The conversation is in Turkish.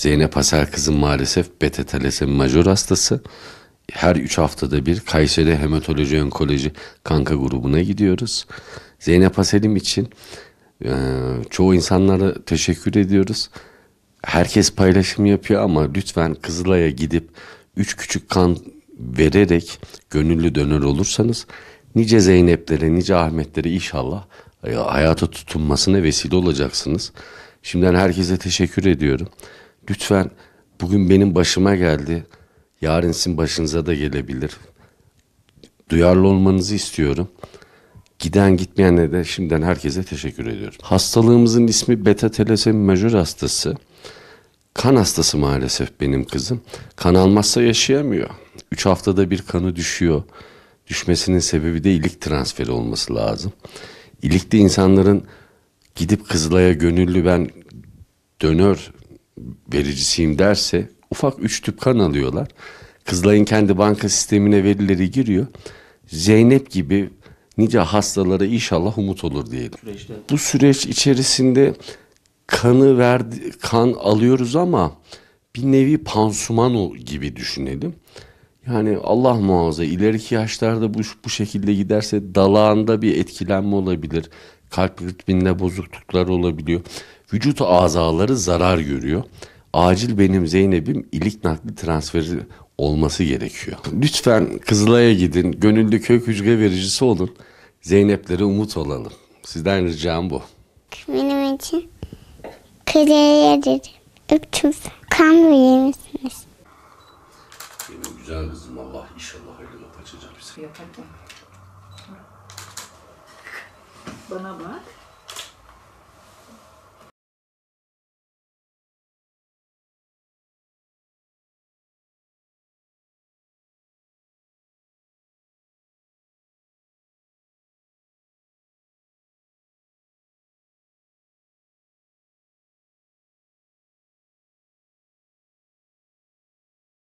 Zeynep Asel kızım maalesef beta talasemi majör hastası. Her 3 haftada bir Kayseri Hematoloji Onkoloji kanka grubuna gidiyoruz. Zeynep Asel'im için e, çoğu insanlara teşekkür ediyoruz. Herkes paylaşım yapıyor ama lütfen Kızılay'a gidip 3 küçük kan vererek gönüllü dönür olursanız nice Zeynep'lere, nice Ahmet'lere inşallah hayata tutunmasına vesile olacaksınız. Şimdiden herkese teşekkür ediyorum. Lütfen bugün benim başıma geldi. Yarın sizin başınıza da gelebilir. Duyarlı olmanızı istiyorum. Giden gitmeyenlere de şimdiden herkese teşekkür ediyorum. Hastalığımızın ismi beta talasemi majör hastası. Kan hastası maalesef benim kızım. Kan almazsa yaşayamıyor. 3 haftada bir kanı düşüyor. Düşmesinin sebebi de ilik transferi olması lazım. İlikte insanların gidip Kızılay'a gönüllü ben dönör vericisiyim derse ufak 3 tüp kan alıyorlar. Kızılay'ın kendi banka sistemine verileri giriyor. Zeynep gibi nice hastalara inşallah umut olur diyelim. Bu süreç içerisinde kanı verdi, kan alıyoruz ama bir nevi pansuman gibi düşünelim. Yani Allah muhafaza ileriki yaşlarda bu, bu şekilde giderse dalağında bir etkilenme olabilir. Kalp ritminde bozukluklar olabiliyor. Vücut azaları zarar görüyor. Acil benim Zeynep'im ilik nakli transferi olması gerekiyor. Lütfen Kızılay'a gidin. Gönüllü kök hücre vericisi olun. Zeynep'lere umut olalım. Sizden ricam bu. Benim için kreye dedim. Öptüm. Kan verir misiniz? Benim güzel kızım Allah inşallah hayırlı açacak bize. Yap hadi. Bak.